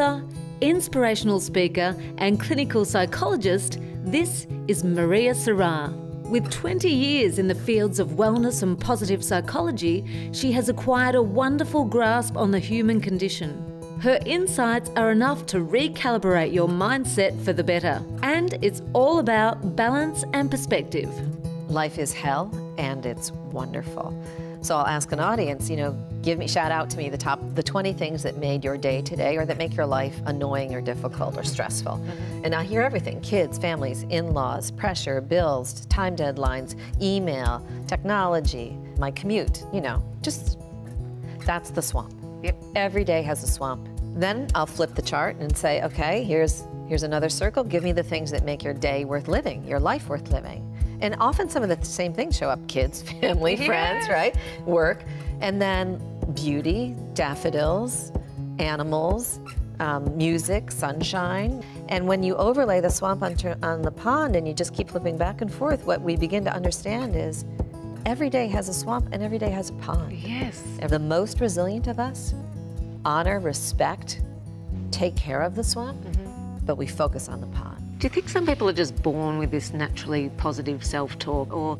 author, inspirational speaker, and clinical psychologist, this is Maria Sirois. With 20 years in the fields of wellness and positive psychology, she has acquired a wonderful grasp on the human condition. Her insights are enough to recalibrate your mindset for the better. And it's all about balance and perspective. Life is hell and it's wonderful. So I'll ask an audience, you know, give me, shout out to me the top, the 20 things that made your day today or that make your life annoying or difficult or stressful. Mm -hmm. And I hear everything kids, families, in laws, pressure, bills, time deadlines, email, technology, my commute, you know, just that's the swamp. Yep. Every day has a swamp. Then I'll flip the chart and say, okay, here's, here's another circle. Give me the things that make your day worth living, your life worth living. And often some of the same things show up kids, family, friends, right? Work. And then beauty, daffodils, animals, um, music, sunshine. And when you overlay the swamp on, on the pond and you just keep flipping back and forth, what we begin to understand is every day has a swamp and every day has a pond. Yes. And the most resilient of us honor, respect, take care of the swamp, mm -hmm. but we focus on the pond. Do you think some people are just born with this naturally positive self-talk or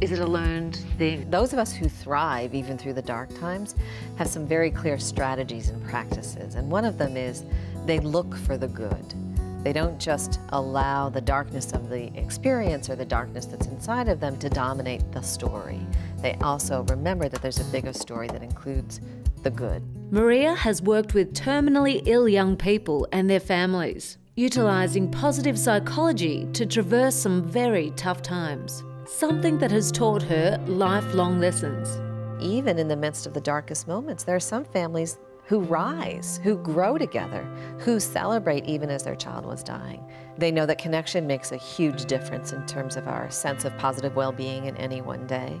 is it a learned thing? Those of us who thrive even through the dark times have some very clear strategies and practices. And one of them is they look for the good. They don't just allow the darkness of the experience or the darkness that's inside of them to dominate the story. They also remember that there's a bigger story that includes the good. Maria has worked with terminally ill young people and their families utilising positive psychology to traverse some very tough times. Something that has taught her lifelong lessons. Even in the midst of the darkest moments, there are some families who rise, who grow together, who celebrate even as their child was dying. They know that connection makes a huge difference in terms of our sense of positive well-being in any one day.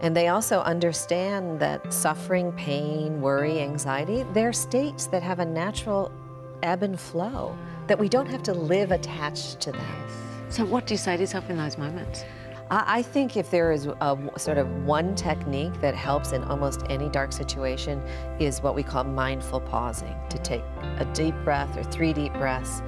And they also understand that suffering, pain, worry, anxiety, they're states that have a natural ebb and flow that we don't have to live attached to them. So what do you say to yourself in those moments? I think if there is a sort of one technique that helps in almost any dark situation is what we call mindful pausing, to take a deep breath or three deep breaths,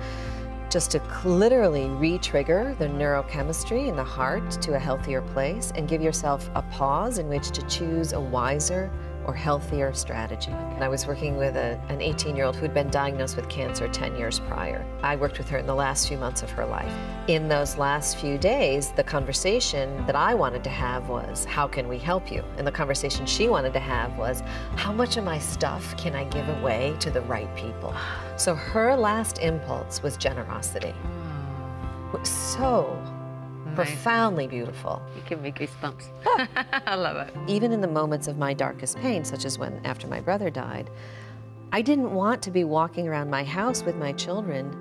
just to literally re-trigger the neurochemistry in the heart to a healthier place and give yourself a pause in which to choose a wiser, or healthier strategy. And I was working with a, an 18-year-old who'd been diagnosed with cancer 10 years prior. I worked with her in the last few months of her life. In those last few days, the conversation that I wanted to have was, how can we help you? And the conversation she wanted to have was, how much of my stuff can I give away to the right people? So her last impulse was generosity. So profoundly beautiful. You give me goosebumps. I love it. Even in the moments of my darkest pain, such as when after my brother died, I didn't want to be walking around my house with my children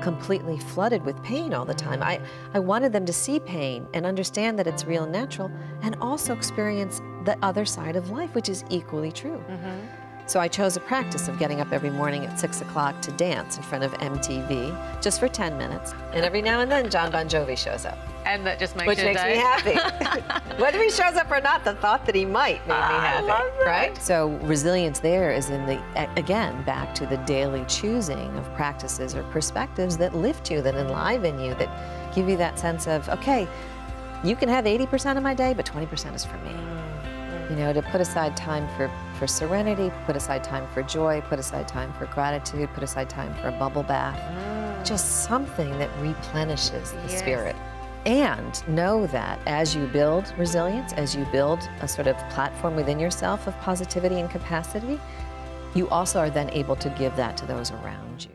completely flooded with pain all the time. I, I wanted them to see pain and understand that it's real and natural and also experience the other side of life, which is equally true. Mm -hmm. So I chose a practice of getting up every morning at 6 o'clock to dance in front of MTV, just for 10 minutes. And every now and then, John Bon Jovi shows up. And that just makes Which makes day. me happy. Whether he shows up or not, the thought that he might made me happy, right? So resilience there is in the, again, back to the daily choosing of practices or perspectives that lift you, that enliven you, that give you that sense of, okay, you can have 80% of my day, but 20% is for me. You know, to put aside time for, for serenity, put aside time for joy, put aside time for gratitude, put aside time for a bubble bath. Mm. Just something that replenishes the yes. spirit. And know that as you build resilience, as you build a sort of platform within yourself of positivity and capacity, you also are then able to give that to those around you.